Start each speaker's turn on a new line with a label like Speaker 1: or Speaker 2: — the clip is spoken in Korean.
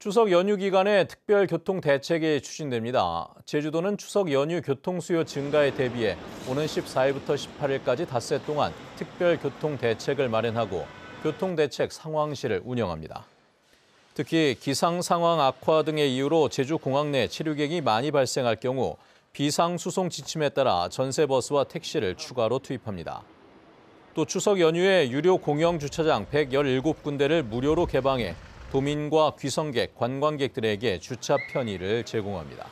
Speaker 1: 추석 연휴 기간에 특별 교통 대책이 추진됩니다. 제주도는 추석 연휴 교통 수요 증가에 대비해 오는 14일부터 18일까지 닷새 동안 특별 교통 대책을 마련하고 교통 대책 상황실을 운영합니다. 특히 기상 상황 악화 등의 이유로 제주 공항 내 체류객이 많이 발생할 경우 비상 수송 지침에 따라 전세 버스와 택시를 추가로 투입합니다. 또 추석 연휴에 유료 공영 주차장 117군데를 무료로 개방해 도민과 귀성객, 관광객들에게 주차 편의를 제공합니다.